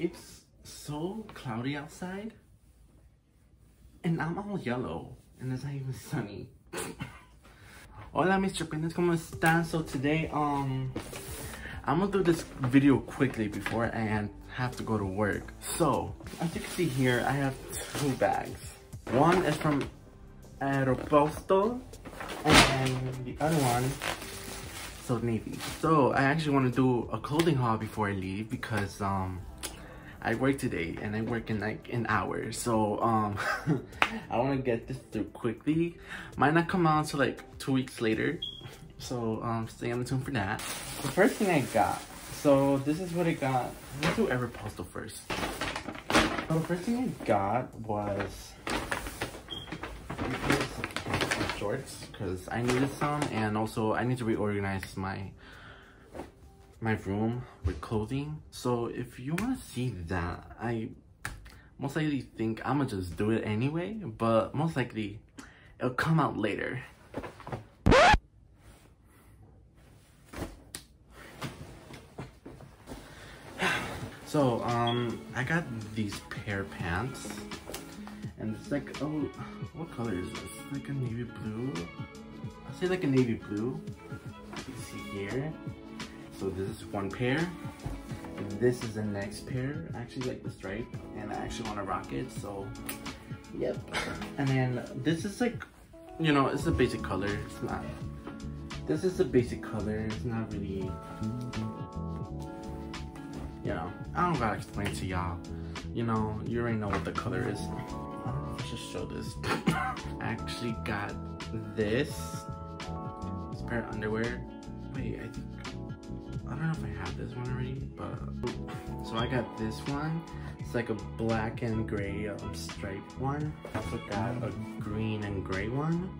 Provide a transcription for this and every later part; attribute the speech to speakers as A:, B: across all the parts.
A: It's so cloudy outside. And I'm all yellow. And it's not even sunny. Hola mis chapines, ¿cómo están? So today, um, I'm gonna do this video quickly before I have to go to work. So, as you can see here, I have two bags. One is from Aeropostale, and the other one so Navy. So I actually want to do a clothing haul before I leave because um I work today and I work in like an hour. So um I want to get this through quickly. Might not come out until like two weeks later. So um stay on the tune for that. The first thing I got. So this is what I got. Let's do Aeropostale first. So the first thing I got was shorts because I needed some and also I need to reorganize my my room with clothing. So if you want to see that, I most likely think I'm gonna just do it anyway, but most likely it'll come out later. So, um, I got these pair pants and it's like, oh, what color is this? Like a navy blue? I say like a navy blue. See here. So this is one pair. This is the next pair. I actually like the stripe and I actually want to rock it. So, yep. And then this is like, you know, it's a basic color. It's not, this is a basic color. It's not really, you know, I don't gotta explain to y'all. You know, you already know what the color is. I don't show this. I actually got this. This pair of underwear. Wait, I think, I don't know if I have this one already, but, so I got this one. It's like a black and gray um, striped one. I also got a green and gray one.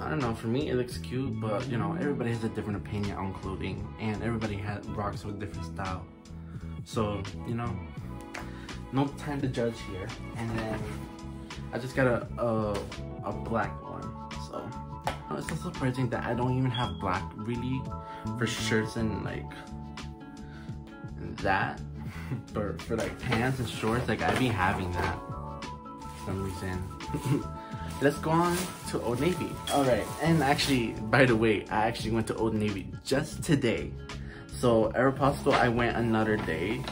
A: I don't know, for me it looks cute, but you know, everybody has a different opinion on clothing and everybody has rocks with different style. So, you know, no time to judge here. And then I just got a, a, a black one. It's so surprising that I don't even have black really for shirts and like that. but for like pants and shorts, like I'd be having that for some reason. Let's go on to Old Navy. All right, and actually, by the way, I actually went to Old Navy just today. So Aeropostale, I went another day.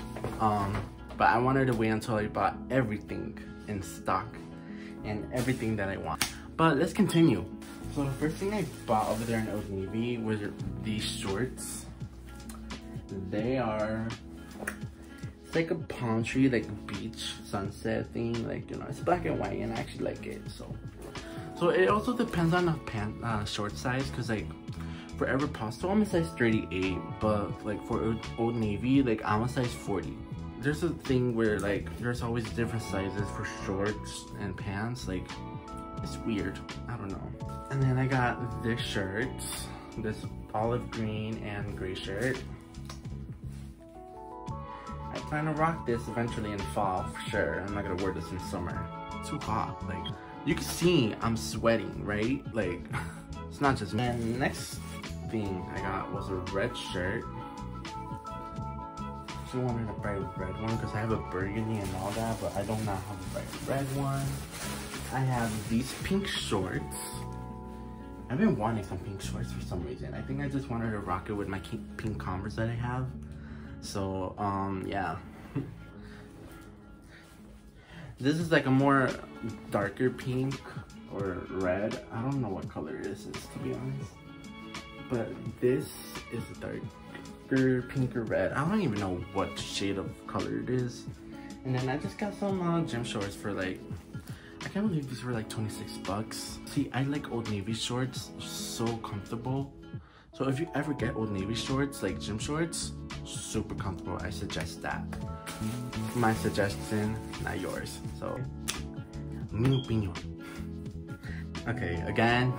A: Um, but I wanted to wait until I bought everything in stock and everything that I want. But let's continue. So the first thing I bought over there in Old Navy was these shorts. They are, it's like a palm tree, like beach sunset thing. Like, you know, it's black and white and I actually like it, so. So it also depends on the pant, uh, short size, cause like for Aeropostale, I'm a size 38, but like for Old Navy, like I'm a size 40 there's a thing where like there's always different sizes for shorts and pants like it's weird i don't know and then i got this shirt this olive green and gray shirt. I plan to rock this eventually in fall for sure. I'm not gonna wear this in summer. It's too hot like you can see i'm sweating right? Like it's not just me. And next thing i got was a red shirt. Actually wanted a bright red one because I have a burgundy and all that, but I do not have a bright red one. I have these pink shorts. I've been wanting some pink shorts for some reason. I think I just wanted to rock it with my pink Converse that I have. So, um, yeah. this is like a more darker pink or red. I don't know what color this is, to be honest. But this is a darker pink or red. I don't even know what shade of color it is. And then I just got some uh, gym shorts for like, can't believe these were like 26 bucks. See, I like Old Navy shorts, so comfortable. So if you ever get Old Navy shorts, like gym shorts, super comfortable. I suggest that. My suggestion, not yours. So, mi opinion. Okay, again,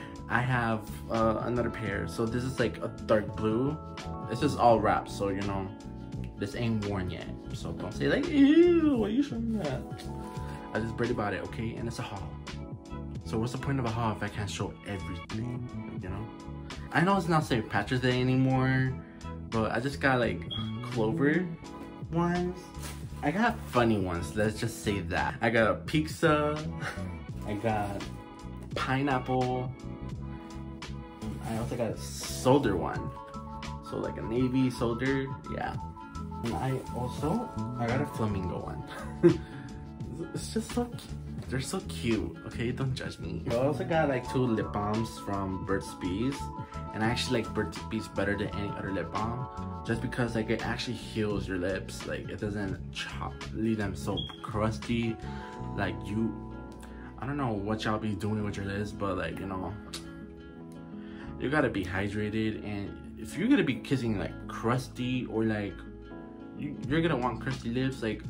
A: I have uh, another pair. So this is like a dark blue this is all wrapped, so you know, this ain't worn yet. So don't say like, ew, why are you showing that? I just read about it, okay? And it's a haul. So what's the point of a haul if I can't show everything, you know? I know it's not St. Patrick's Day anymore, but I just got like clover ones. I got funny ones, let's just say that. I got a pizza, I got pineapple, I also got a soldier one. So like a navy soldier, yeah. And I also, I got a flamingo one. it's just so. They're so cute, okay? Don't judge me. I also got like two lip balms from Burt's Bees. And I actually like Burt's Bees better than any other lip balm. Just because like it actually heals your lips. Like it doesn't chop, leave them so crusty. Like you, I don't know what y'all be doing with your lips, but like, you know, you gotta be hydrated. And if you're gonna be kissing like crusty or like, you, you're gonna want crusty lips, like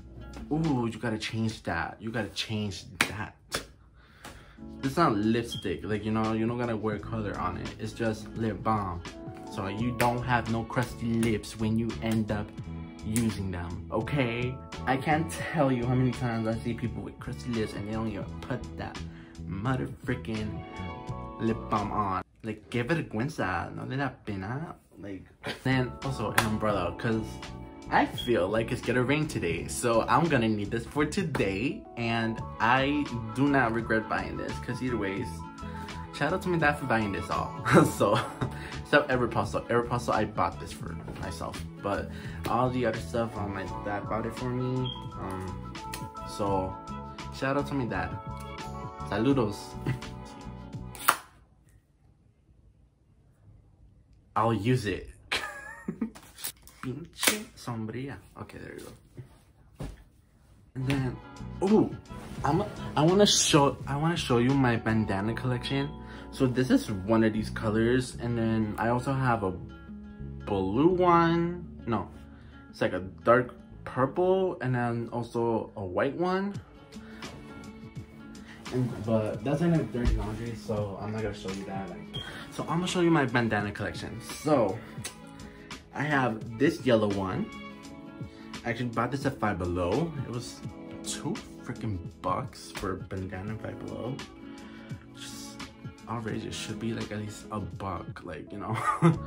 A: Ooh, you gotta change that. You gotta change that. It's not lipstick, like you know, you're not gonna wear color on it. It's just lip balm. So you don't have no crusty lips when you end up using them, okay? I can't tell you how many times I see people with crusty lips and they don't even put that mother freaking lip balm on. Like, give it a cuenta, no le da pena. Like, then also an umbrella, cause I feel like it's gonna rain today, so I'm gonna need this for today, and I do not regret buying this, because either ways, shout out to my dad for buying this all. so, except Aeropostale. Aeropostale, I bought this for myself, but all the other stuff, um, my dad bought it for me, um, so, shout out to my dad. Saludos. I'll use it. pinche sombría. Okay, there you go. And then, oh, I'm I want to show I want to show you my bandana collection. So this is one of these colors, and then I also have a blue one. No, it's like a dark purple, and then also a white one. And, but that's in a dirty laundry, so I'm not gonna show you that. Like, so I'm gonna show you my bandana collection. So I have this yellow one. I actually bought this at Five Below. It was two freaking bucks for bandana Five Below. Just outrageous. Should be like at least a buck, like, you know.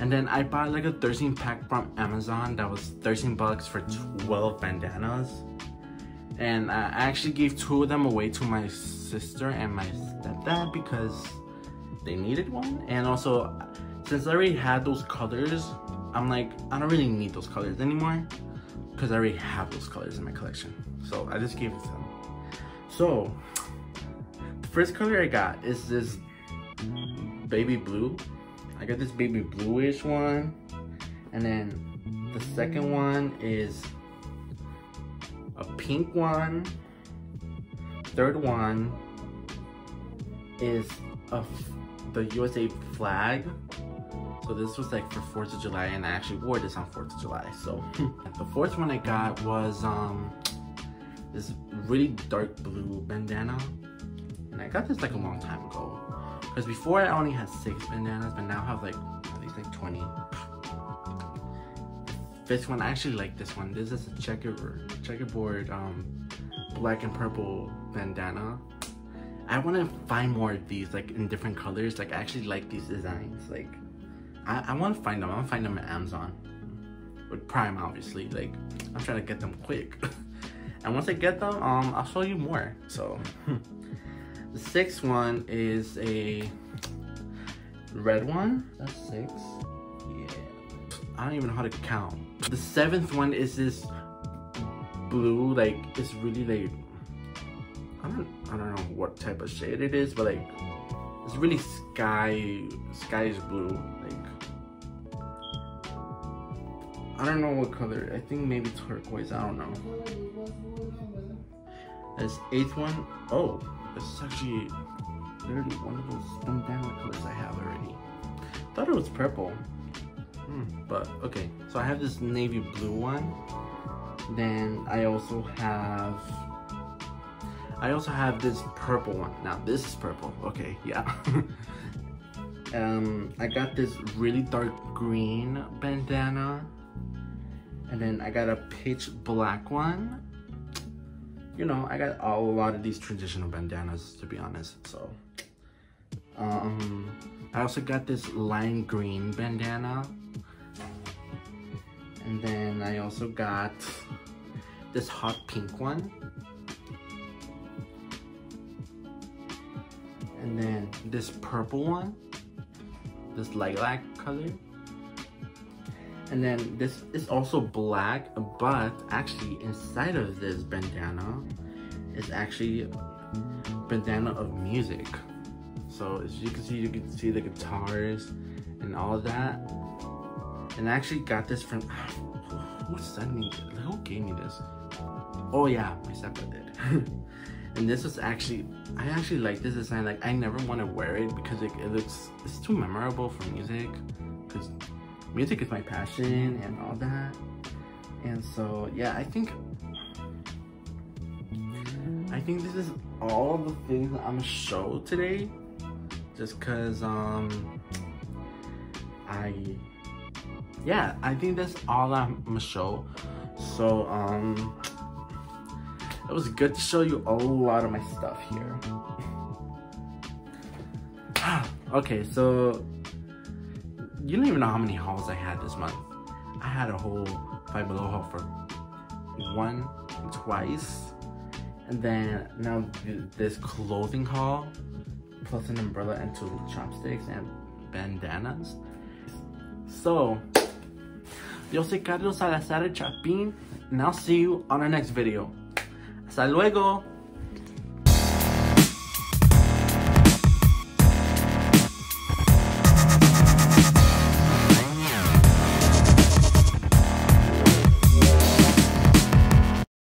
A: and then I bought like a 13 pack from Amazon that was 13 bucks for 12 bandanas. And I actually gave two of them away to my sister and my stepdad because they needed one. And also, since I already had those colors, I'm like, I don't really need those colors anymore because I already have those colors in my collection. So I just gave it to them. So the first color I got is this baby blue. I got this baby bluish one. And then the second one is a pink one. Third one is a the USA flag so this was like for 4th of July and I actually wore this on 4th of July. So the fourth one I got was um this really dark blue bandana. And I got this like a long time ago. Because before I only had six bandanas, but now I have like at least like 20. This one, I actually like this one. This is a checkerboard, checkerboard um, black and purple bandana. I want to find more of these like in different colors. Like I actually like these designs. Like I, I want to find them. I want to find them at Amazon. With Prime, obviously. Like, I'm trying to get them quick. and once I get them, um, I'll show you more. So, the sixth one is a red one. That's six. Yeah. I don't even know how to count. The seventh one is this blue, like, it's really like, I don't, I don't know what type of shade it is, but like, it's really sky, sky's blue. I don't know what color. I think maybe turquoise. I don't know. This eighth one. Oh, this is actually literally one of those bandana colors I have already. Thought it was purple. Hmm, but okay. So I have this navy blue one. Then I also have I also have this purple one. Now this is purple. Okay, yeah. um, I got this really dark green bandana and then I got a pitch black one. You know, I got a lot of these traditional bandanas to be honest, so. Um, I also got this lime green bandana. And then I also got this hot pink one. And then this purple one, this lilac color. And then this is also black, but actually inside of this bandana is actually bandana of music. So as you can see, you can see the guitars and all of that. And I actually got this from, who sent me, who gave me this? Oh yeah, my stepdad did. and this was actually, I actually like this design. Like I never want to wear it because it, it looks, it's too memorable for music. Because music is my passion and all that. And so yeah, I think I think this is all the things that I'm gonna show today. Just cause um I yeah, I think that's all I'm gonna show. So um it was good to show you a lot of my stuff here. okay, so you don't even know how many hauls I had this month. I had a whole Five Below haul for one, twice, and then now this clothing haul, plus an umbrella and two ChapSticks and bandanas. So, yo soy Carlos Salazar Chapin, and I'll see you on our next video. Hasta luego!